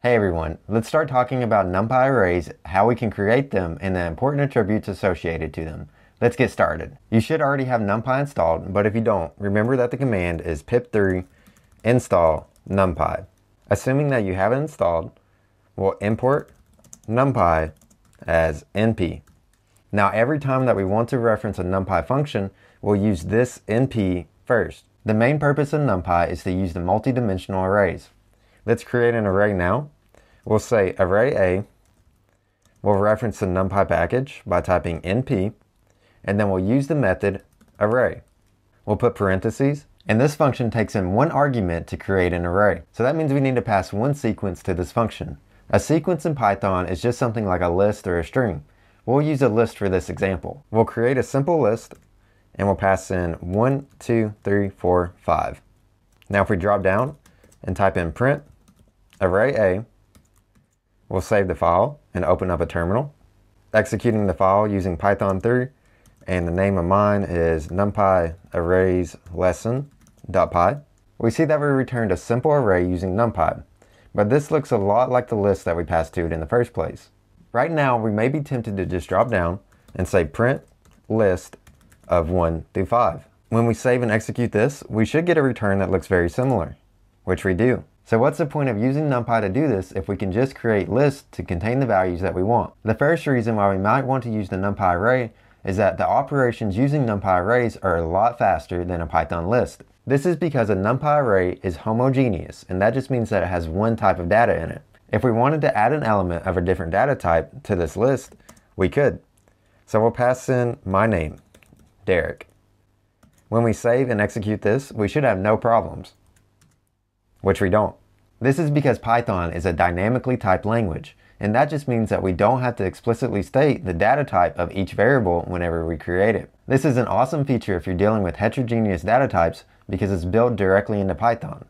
Hey everyone, let's start talking about NumPy arrays, how we can create them, and the important attributes associated to them. Let's get started. You should already have NumPy installed, but if you don't, remember that the command is pip3 install NumPy. Assuming that you have it installed, we'll import NumPy as np. Now every time that we want to reference a NumPy function, we'll use this np first. The main purpose of NumPy is to use the multi-dimensional arrays. Let's create an array now. We'll say array A. We'll reference the NumPy package by typing np, and then we'll use the method array. We'll put parentheses, and this function takes in one argument to create an array. So that means we need to pass one sequence to this function. A sequence in Python is just something like a list or a string. We'll use a list for this example. We'll create a simple list and we'll pass in 1, 2, 3, 4, 5. Now if we drop down and type in print array A, we'll save the file and open up a terminal. Executing the file using Python 3, and the name of mine is numpy arrays lesson.py. We see that we returned a simple array using numpy, but this looks a lot like the list that we passed to it in the first place. Right now, we may be tempted to just drop down and say print list of 1 through 5. When we save and execute this, we should get a return that looks very similar, which we do. So what's the point of using NumPy to do this if we can just create lists to contain the values that we want? The first reason why we might want to use the NumPy array is that the operations using NumPy arrays are a lot faster than a Python list. This is because a NumPy array is homogeneous, and that just means that it has one type of data in it. If we wanted to add an element of a different data type to this list, we could. So we'll pass in my name, Derrick. When we save and execute this, we should have no problems which we don't. This is because Python is a dynamically typed language, and that just means that we don't have to explicitly state the data type of each variable whenever we create it. This is an awesome feature if you're dealing with heterogeneous data types because it's built directly into Python.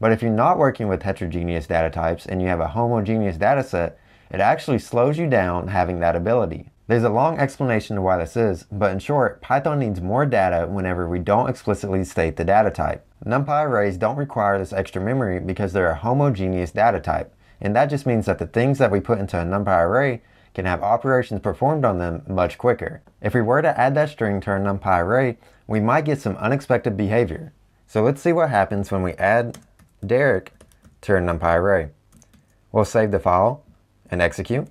But if you're not working with heterogeneous data types and you have a homogeneous data set, it actually slows you down having that ability. There's a long explanation of why this is, but in short, Python needs more data whenever we don't explicitly state the data type. NumPy arrays don't require this extra memory because they're a homogeneous data type, and that just means that the things that we put into a NumPy array can have operations performed on them much quicker. If we were to add that string to our NumPy array, we might get some unexpected behavior. So let's see what happens when we add Derrick to our NumPy array. We'll save the file and execute.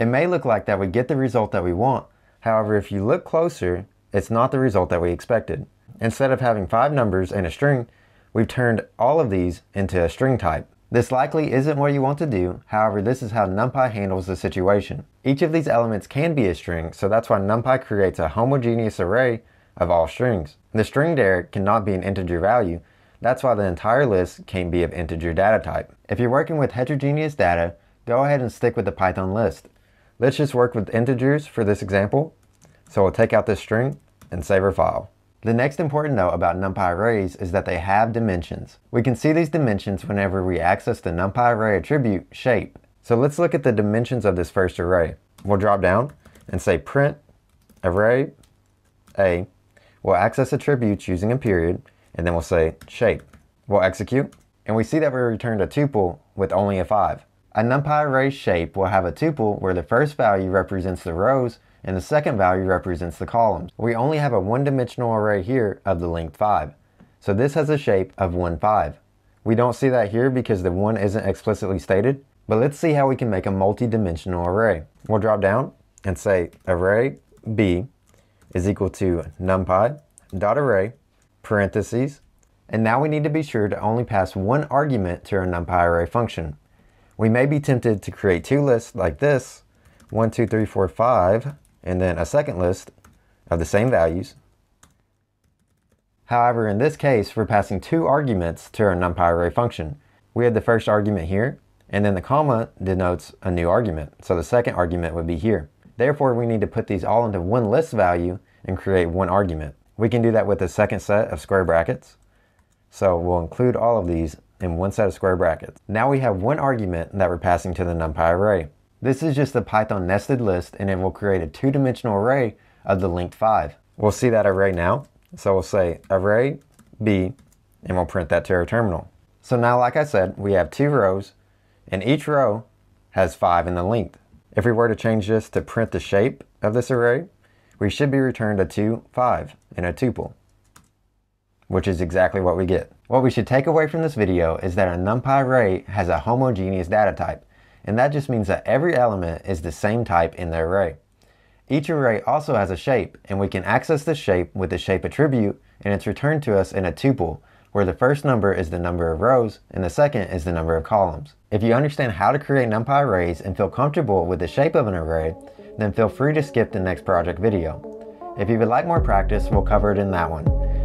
It may look like that we get the result that we want. However, if you look closer, it's not the result that we expected. Instead of having five numbers and a string, we've turned all of these into a string type. This likely isn't what you want to do, however this is how NumPy handles the situation. Each of these elements can be a string, so that's why NumPy creates a homogeneous array of all strings. The string there cannot be an integer value, that's why the entire list can be of integer data type. If you're working with heterogeneous data, go ahead and stick with the Python list. Let's just work with integers for this example. So we'll take out this string and save our file. The next important note about NumPy arrays is that they have dimensions. We can see these dimensions whenever we access the NumPy array attribute shape. So let's look at the dimensions of this first array. We'll drop down and say print array A. We'll access attributes using a period and then we'll say shape. We'll execute and we see that we returned a tuple with only a 5. A NumPy array shape will have a tuple where the first value represents the rows and the second value represents the columns. We only have a one-dimensional array here of the length 5. So this has a shape of 1, 5. We don't see that here because the 1 isn't explicitly stated, but let's see how we can make a multi-dimensional array. We'll drop down and say array b is equal to numpy dot array parentheses, and now we need to be sure to only pass one argument to our numpy array function. We may be tempted to create two lists like this, one, two, three, four, five, and then a second list of the same values. However, in this case, we're passing two arguments to our numpy array function. We have the first argument here, and then the comma denotes a new argument. So the second argument would be here. Therefore, we need to put these all into one list value and create one argument. We can do that with the second set of square brackets. So we'll include all of these in one set of square brackets. Now we have one argument that we're passing to the NumPy array. This is just a Python nested list and it will create a two-dimensional array of the length 5. We'll see that array now. So we'll say array B and we'll print that to our terminal. So now like I said, we have two rows and each row has 5 in the length. If we were to change this to print the shape of this array, we should be returned a 2, 5 in a tuple, which is exactly what we get. What we should take away from this video is that a NumPy array has a homogeneous data type, and that just means that every element is the same type in the array. Each array also has a shape, and we can access the shape with the shape attribute, and it's returned to us in a tuple, where the first number is the number of rows and the second is the number of columns. If you understand how to create NumPy arrays and feel comfortable with the shape of an array, then feel free to skip the next project video. If you would like more practice, we'll cover it in that one.